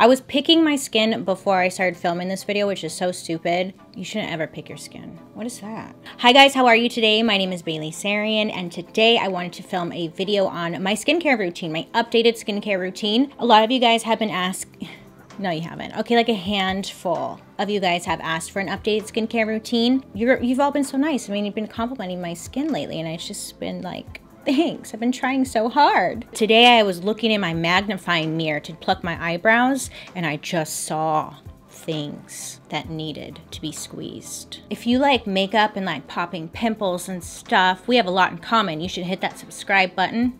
I was picking my skin before I started filming this video, which is so stupid. You shouldn't ever pick your skin. What is that? Hi guys, how are you today? My name is Bailey Sarian, and today I wanted to film a video on my skincare routine, my updated skincare routine. A lot of you guys have been asking, no, you haven't. Okay, like a handful of you guys have asked for an updated skincare routine. You're, you've all been so nice. I mean, you've been complimenting my skin lately, and it's just been like, Thanks, I've been trying so hard. Today I was looking in my magnifying mirror to pluck my eyebrows and I just saw things that needed to be squeezed. If you like makeup and like popping pimples and stuff, we have a lot in common. You should hit that subscribe button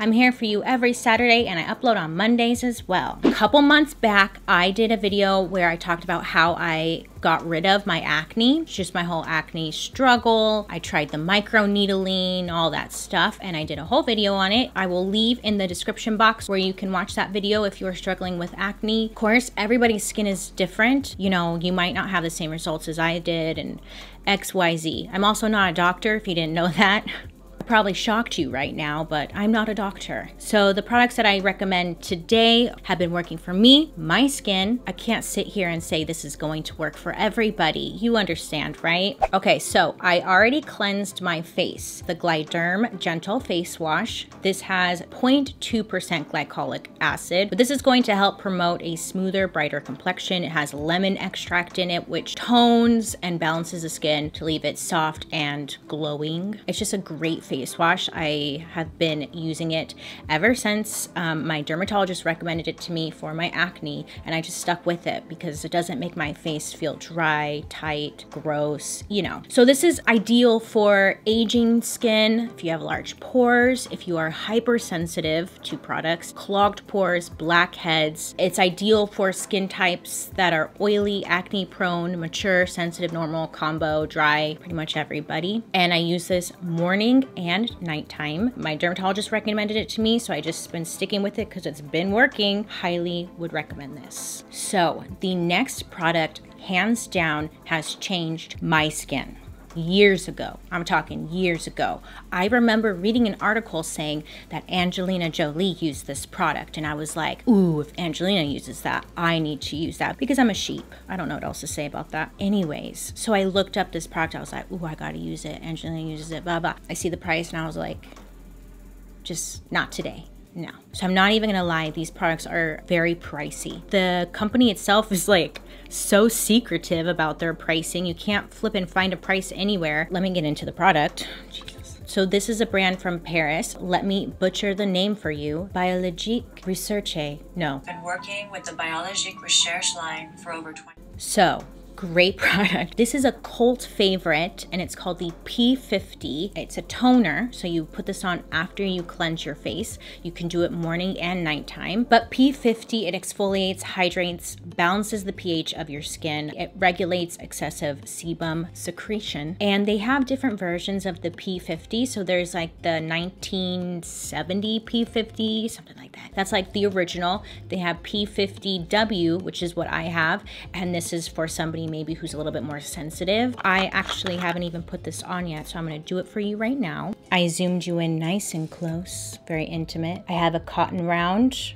I'm here for you every Saturday and I upload on Mondays as well. A couple months back, I did a video where I talked about how I got rid of my acne, It's just my whole acne struggle. I tried the micro needling, all that stuff, and I did a whole video on it. I will leave in the description box where you can watch that video if you are struggling with acne. Of course, everybody's skin is different. You know, you might not have the same results as I did and XYZ. I'm also not a doctor if you didn't know that probably shocked you right now, but I'm not a doctor. So the products that I recommend today have been working for me, my skin. I can't sit here and say this is going to work for everybody. You understand, right? Okay, so I already cleansed my face. The Glyderm Gentle Face Wash. This has 0.2% glycolic acid, but this is going to help promote a smoother, brighter complexion. It has lemon extract in it, which tones and balances the skin to leave it soft and glowing. It's just a great face wash. I have been using it ever since um, my dermatologist recommended it to me for my acne, and I just stuck with it because it doesn't make my face feel dry, tight, gross, you know. So this is ideal for aging skin, if you have large pores, if you are hypersensitive to products, clogged pores, blackheads. It's ideal for skin types that are oily, acne prone, mature, sensitive, normal, combo, dry, pretty much everybody. And I use this morning and nighttime. My dermatologist recommended it to me, so I just been sticking with it because it's been working. Highly would recommend this. So the next product, hands down, has changed my skin years ago. I'm talking years ago. I remember reading an article saying that Angelina Jolie used this product, and I was like, ooh, if Angelina uses that, I need to use that because I'm a sheep. I don't know what else to say about that. Anyways, so I looked up this product. I was like, ooh, I gotta use it. Angelina uses it, blah, blah. I see the price, and I was like, just not today. No. So I'm not even gonna lie, these products are very pricey. The company itself is like so secretive about their pricing. You can't flip and find a price anywhere. Let me get into the product. Jesus. So this is a brand from Paris. Let me butcher the name for you. Biologique Recherche. No. Been working with the Biologique Recherche line for over 20. So great product. This is a cult favorite and it's called the P50. It's a toner, so you put this on after you cleanse your face. You can do it morning and nighttime. But P50, it exfoliates, hydrates, balances the pH of your skin. It regulates excessive sebum secretion. And they have different versions of the P50. So there's like the 1970 P50, something like that. That's like the original. They have P50W, which is what I have. And this is for somebody maybe who's a little bit more sensitive. I actually haven't even put this on yet, so I'm gonna do it for you right now. I zoomed you in nice and close, very intimate. I have a cotton round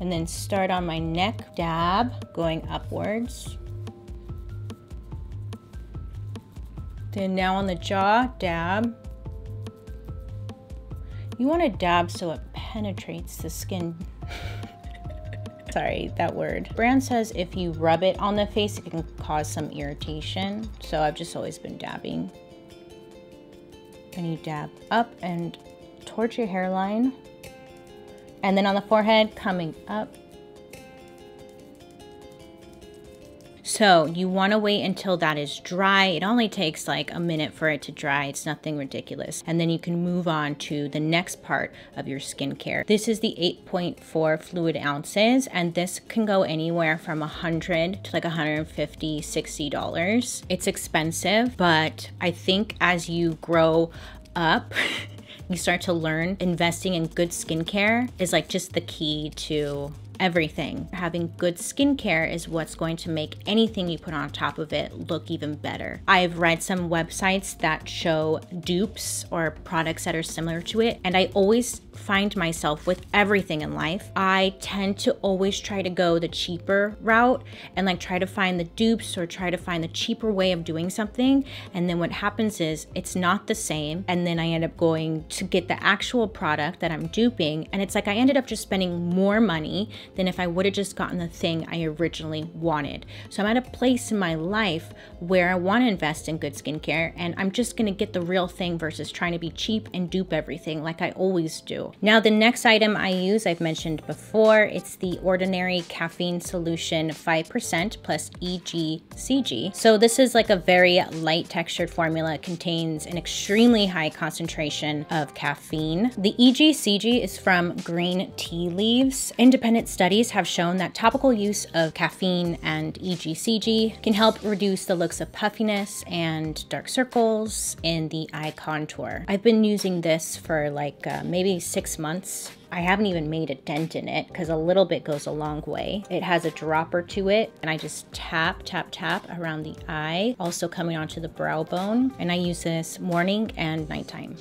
and then start on my neck, dab, going upwards. Then now on the jaw, dab. You want to dab so it penetrates the skin. Sorry, that word. Brand says if you rub it on the face, it can cause some irritation. So I've just always been dabbing. And you dab up and towards your hairline. And then on the forehead, coming up So you want to wait until that is dry. It only takes like a minute for it to dry. It's nothing ridiculous. And then you can move on to the next part of your skincare. This is the 8.4 fluid ounces and this can go anywhere from 100 to like 150, 60 dollars. It's expensive, but I think as you grow up, you start to learn investing in good skincare is like just the key to everything. Having good skincare is what's going to make anything you put on top of it look even better. I've read some websites that show dupes or products that are similar to it, and I always find myself with everything in life. I tend to always try to go the cheaper route and like try to find the dupes or try to find the cheaper way of doing something. And then what happens is it's not the same. And then I end up going to get the actual product that I'm duping. And it's like I ended up just spending more money than if I would have just gotten the thing I originally wanted. So I'm at a place in my life where I want to invest in good skincare and I'm just going to get the real thing versus trying to be cheap and dupe everything like I always do. Now, the next item I use, I've mentioned before, it's the Ordinary Caffeine Solution 5% plus EGCG. So this is like a very light textured formula. It contains an extremely high concentration of caffeine. The EGCG is from green tea leaves. Independent studies have shown that topical use of caffeine and EGCG can help reduce the looks of puffiness and dark circles in the eye contour. I've been using this for like uh, maybe six months I haven't even made a dent in it because a little bit goes a long way. It has a dropper to it and I just tap, tap, tap around the eye, also coming onto the brow bone. And I use this morning and nighttime.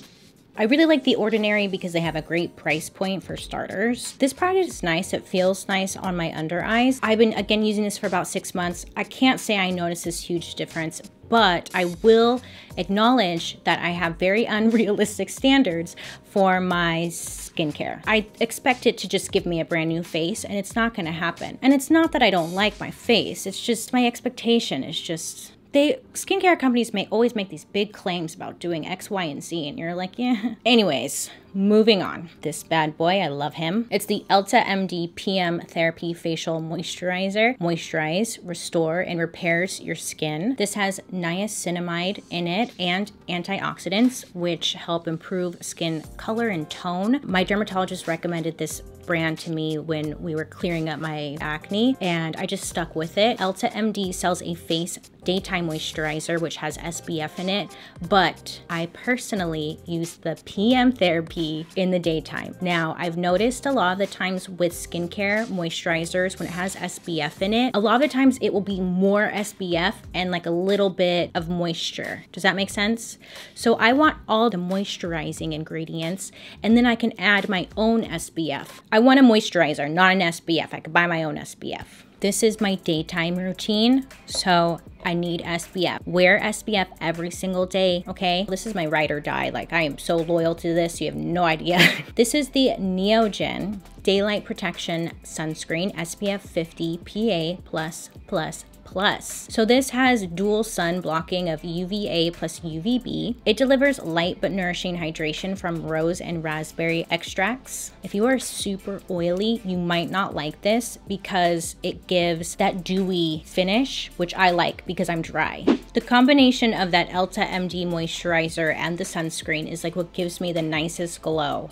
I really like The Ordinary because they have a great price point for starters. This product is nice. It feels nice on my under eyes. I've been, again, using this for about six months. I can't say I notice this huge difference, but I will acknowledge that I have very unrealistic standards for my skincare. I expect it to just give me a brand new face and it's not gonna happen. And it's not that I don't like my face, it's just my expectation is just they skincare companies may always make these big claims about doing X, Y, and Z, and you're like, yeah. Anyways, moving on. This bad boy, I love him. It's the EltaMD PM Therapy Facial Moisturizer. Moisturize, restore, and repairs your skin. This has niacinamide in it and antioxidants, which help improve skin color and tone. My dermatologist recommended this brand to me when we were clearing up my acne and I just stuck with it. EltaMD sells a face daytime moisturizer which has SPF in it, but I personally use the PM therapy in the daytime. Now, I've noticed a lot of the times with skincare moisturizers when it has SPF in it, a lot of the times it will be more SPF and like a little bit of moisture. Does that make sense? So I want all the moisturizing ingredients and then I can add my own SPF. I want a moisturizer, not an SPF. I could buy my own SPF. This is my daytime routine, so I need SPF. Wear SPF every single day, okay? This is my ride or die. Like, I am so loyal to this, you have no idea. this is the Neogen Daylight Protection Sunscreen SPF 50 PA+++ Plus. So this has dual sun blocking of UVA plus UVB. It delivers light but nourishing hydration from rose and raspberry extracts. If you are super oily, you might not like this because it gives that dewy finish, which I like because I'm dry. The combination of that EltaMD moisturizer and the sunscreen is like what gives me the nicest glow,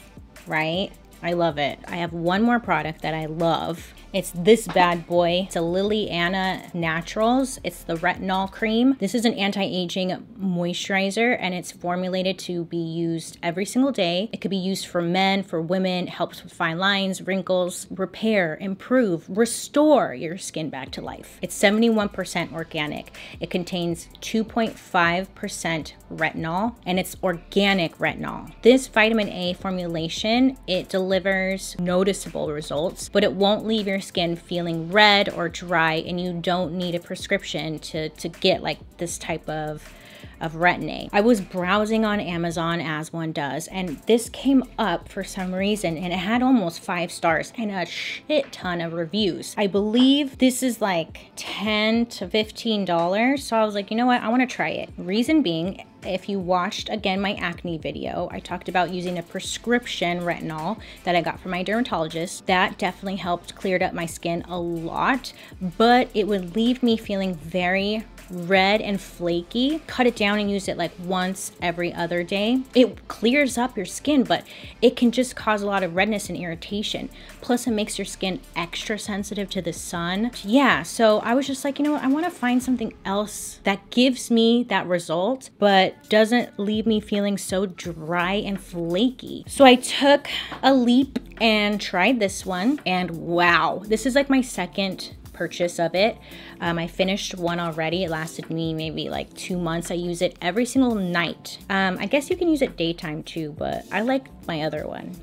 right? I love it. I have one more product that I love. It's this bad boy. It's a LilyAna Naturals. It's the retinol cream. This is an anti-aging moisturizer and it's formulated to be used every single day. It could be used for men, for women, helps with fine lines, wrinkles, repair, improve, restore your skin back to life. It's 71% organic. It contains 2.5% retinol and it's organic retinol. This vitamin A formulation, it delivers noticeable results, but it won't leave your skin feeling red or dry and you don't need a prescription to, to get like this type of of retin-A. I was browsing on Amazon as one does, and this came up for some reason, and it had almost five stars and a shit ton of reviews. I believe this is like 10 to $15, so I was like, you know what, I wanna try it. Reason being, if you watched again my acne video, I talked about using a prescription retinol that I got from my dermatologist. That definitely helped cleared up my skin a lot, but it would leave me feeling very red and flaky, cut it down and use it like once every other day. It clears up your skin, but it can just cause a lot of redness and irritation. Plus it makes your skin extra sensitive to the sun. Yeah, so I was just like, you know what, I wanna find something else that gives me that result, but doesn't leave me feeling so dry and flaky. So I took a leap and tried this one and wow, this is like my second purchase of it. Um, I finished one already. It lasted me maybe like two months. I use it every single night. Um, I guess you can use it daytime too, but I like my other one.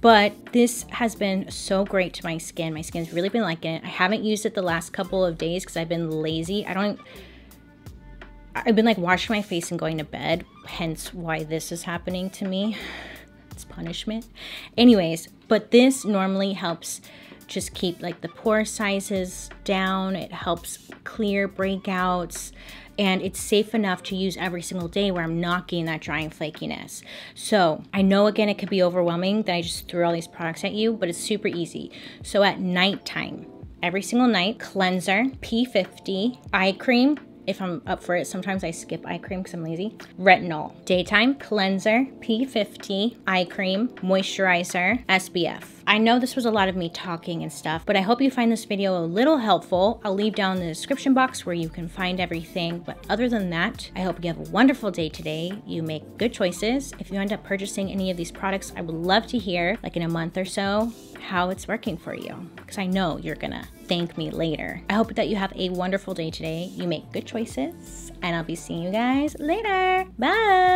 But this has been so great to my skin. My skin's really been liking it. I haven't used it the last couple of days because I've been lazy. I don't I've been like washing my face and going to bed, hence why this is happening to me. It's punishment. Anyways, but this normally helps just keep like the pore sizes down. It helps clear breakouts and it's safe enough to use every single day where I'm not getting that drying flakiness. So I know again it could be overwhelming that I just threw all these products at you, but it's super easy. So at nighttime, every single night, cleanser, P50, eye cream, if I'm up for it. Sometimes I skip eye cream because I'm lazy. Retinol. Daytime cleanser, P50, eye cream, moisturizer, SPF. I know this was a lot of me talking and stuff, but I hope you find this video a little helpful. I'll leave down in the description box where you can find everything. But other than that, I hope you have a wonderful day today. You make good choices. If you end up purchasing any of these products, I would love to hear, like in a month or so, how it's working for you. Because I know you're gonna thank me later. I hope that you have a wonderful day today. You make good choices, and I'll be seeing you guys later. Bye.